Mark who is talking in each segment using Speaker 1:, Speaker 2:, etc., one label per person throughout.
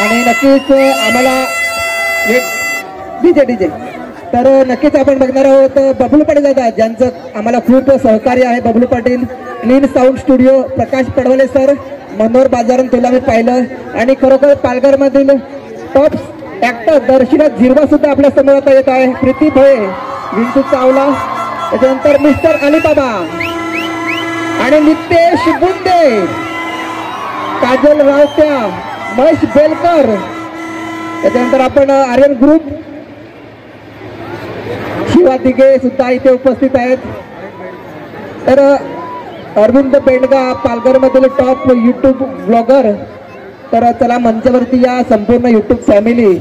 Speaker 1: आणि नक्कीच आम्हाला डीजे डीजे. तर नक्कीच आपण बघणार आहोत बबलू पाटील दादा ज्यांचं आम्हाला खूप सहकार्य आहे Bablu Patil. Clean sound studio Prakash Padwale sir Manohar बाजारन तुला मी पाहिलं. आणि खरोखर पालघरमधील टॉप ऍक्टर दर्शिना झिरवा सुद्धा आपल्यासमोर आता येत आहे. प्रीती भोये विंटू चावला त्याच्यानंतर मिस्टर अलिबाबा आणि नितेश बुंदे काजल रावत्या महेश बेलकर. त्याच्यानंतर आपण आर्यन ग्रुप शिवा दिघे सुद्धा इथे उपस्थित आहेत. तर अरविंद बेंडगा पालघरमधील टॉप यूट्यूब ब्लॉगर तर चला मंचवरती या संपूर्ण यूट्यूब फॅमिली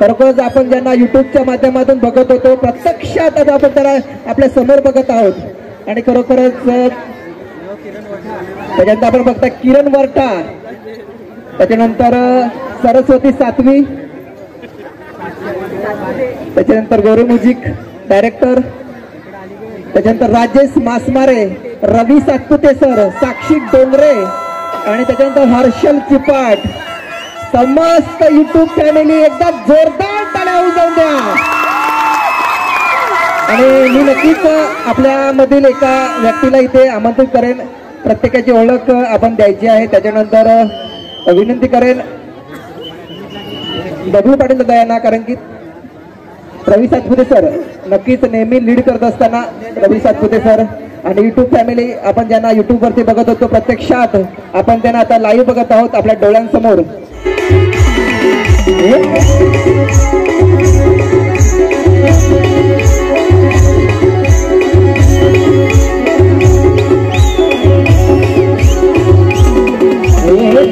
Speaker 1: खरोखरच आपण ज्यांना यूट्यूबच्या माध्यमातून बघत होतो प्रत्यक्षात आता आपण त्याला आपल्यासमोर बघत आहोत. आणि खरोखरच त्याच्यानंतर आपण बघता किरण वरटा. त्याच्यानंतर सरस्वती सातवी. त्याच्यानंतर गौरव म्युझिक डायरेक्टर. त्याच्यानंतर राजेश मासमारे रवी सातपुते सर साक्षी डोंगरे. आणि त्याच्यानंतर हर्षल चिपाट. समस्त युट्यूब फॅमिली एकदा जोरदार टाळ्या उजवून द्या. आणि मी नक्कीच आपल्यामधील एका व्यक्तीला इथे आमंत्रित करेन. प्रत्येकाची ओळख आपण द्यायची आहे. त्याच्यानंतर विनंती करेन. डब्ल्यू पाटील दादा यांना कारण की रवी सातपुते सर नक्कीच नेहमी लीड करत असताना रवी सातपुते सर आणि युट्यूब फॅमिली आपण ज्यांना युट्यूबवरती बघत होतो प्रत्यक्षात आपण त्यांना आता लाईव्ह बघत आहोत आपल्या डोळ्यांसमोर.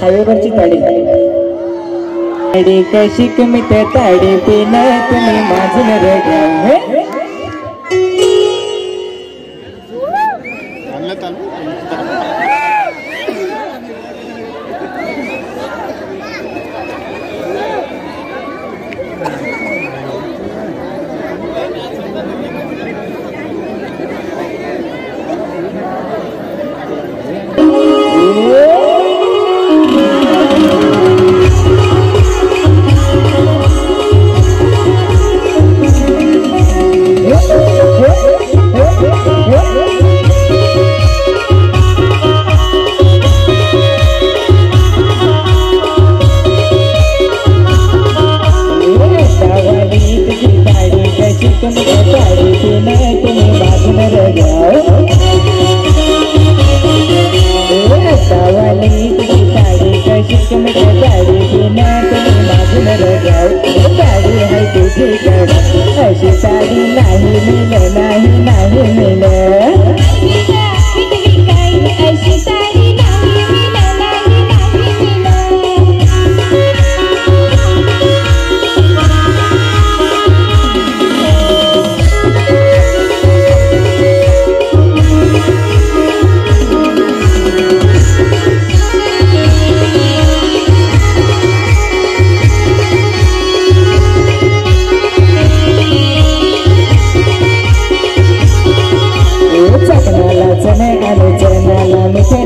Speaker 1: हवेवरची ताडी. ताडी कशी कमीत ताडी पिन तुम्ही माझं रग